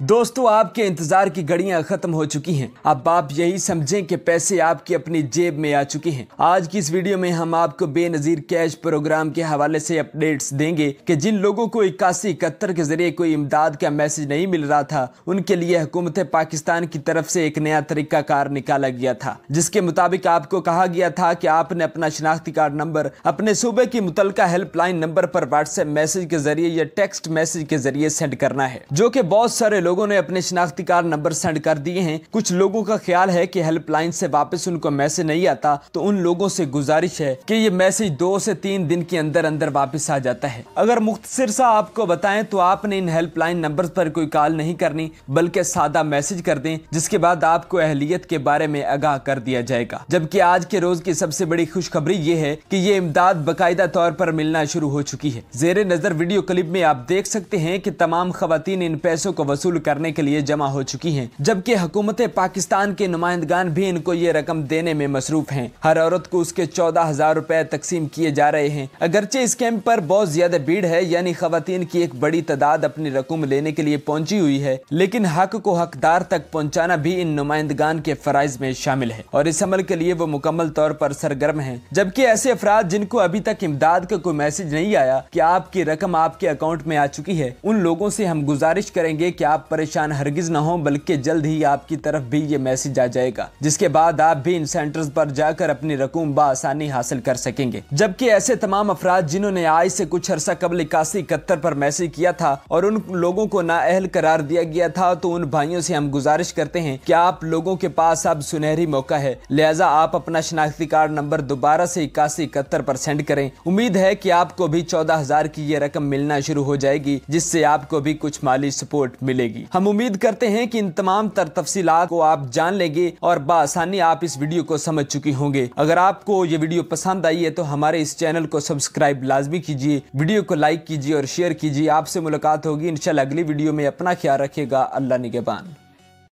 दोस्तों, आपके इंतज़ार की घड़ियाँ खत्म हो चुकी हैं। अब आप यही समझें कि पैसे आपकी अपनी जेब में आ चुके हैं। आज की इस वीडियो में हम आपको बेनजीर कैश प्रोग्राम के हवाले से अपडेट्स देंगे कि जिन लोगों को इक्यासी इकहत्तर के ज़रिए कोई इमदाद का मैसेज नहीं मिल रहा था, उनके लिए हुकूमत पाकिस्तान की तरफ़ से एक नया तरीका कार निकाला गया था, जिसके मुताबिक आपको कहा गया था कि आपने अपना शिनाख्ती कार्ड नंबर, अपने सूबे की मुतल हेल्पलाइन नंबर पर व्हाट्सएप मैसेज के ज़रिए या टेक्स्ट मैसेज के ज़रिए सेंड करना है, जो की बहुत सारे लोगों ने अपने शिनाख्ती कार्ड नंबर सेंड कर दिए हैं। कुछ लोगों का ख्याल है कि हेल्पलाइन से वापस उनको मैसेज नहीं आता तो उन लोगों से गुजारिश है कि ये मैसेज दो से तीन दिन के अंदर अंदर वापस आ जाता है। अगर मुख्तर सा आपको बताएँ तो आपने इन हेल्पलाइन नंबर पर कोई कॉल नहीं करनी, बल्कि सादा मैसेज कर दें, जिसके बाद आपको अहलियत के बारे में आगाह कर दिया जाएगा। जबकि आज के रोज की सबसे बड़ी खुशखबरी ये है कि ये इमदाद बाकायदा तौर पर मिलना शुरू हो चुकी है। जेर नज़र वीडियो क्लिप में आप देख सकते हैं कि तमाम खातन इन पैसों को वसूल करने के लिए जमा हो चुकी हैं, जबकि हुकूमत पाकिस्तान के नुमाइंदगान भी इनको ये रकम देने में मसरूफ हैं। हर औरत को उसके चौदह हज़ार रूपए तकसीम किए जा रहे हैं। अगरचे इस कैंप पर बहुत ज़्यादा भीड़ है, यानी खातन की एक बड़ी तादाद अपनी रकम लेने के लिए पहुँची हुई है, लेकिन हक को हकदार तक पहुंचाना भी इन नुमाइंदगान के फराइज में शामिल है। और इस अमल के लिए वो मुकम्मल तौर पर सरगर्म है, जबकि ऐसे अफराद जिनको अभी तक इमदाद का कोई मैसेज नहीं आया की आपकी रकम आपके अकाउंट में आ चुकी है, उन लोगों से हम गुजारिश करेंगे कि आप परेशान हरगिज न हो, बल्कि जल्द ही आपकी तरफ़ भी ये मैसेज आ जाएगा, जिसके बाद आप भी इन सेंटर्स पर जाकर अपनी रकूम बसानी हासिल कर सकेंगे। जबकि ऐसे तमाम अफराद जिन्होंने आज से कुछ अरसा कबल इक्यासी इकहत्तर पर मैसेज किया था और उन लोगों को नाअहल करार दिया गया था तो उन भाइयों से हम गुजारिश करते हैं कि आप लोगों के पास अब सुनहरी मौका है। लिहाजा आप अपना शनाख्ती कार्ड नंबर दोबारा से इक्यासी इकहत्तर पर सेंड करें। उम्मीद है कि आपको भी चौदह हज़ार की ये रकम मिलना शुरू हो जाएगी, जिससे आपको भी कुछ माली सपोर्ट मिलेगी हम उम्मीद करते हैं कि इन तमाम तर तफसीलात को आप जान लेंगे और बसानी आप इस वीडियो को समझ चुके होंगे। अगर आपको ये वीडियो पसंद आई है तो हमारे इस चैनल को सब्सक्राइब लाजमी कीजिए, वीडियो को लाइक कीजिए और शेयर कीजिए। आपसे मुलाकात होगी। इनशाला अगली वीडियो में अपना ख्याल रखेगा अल्लाह निगेबान।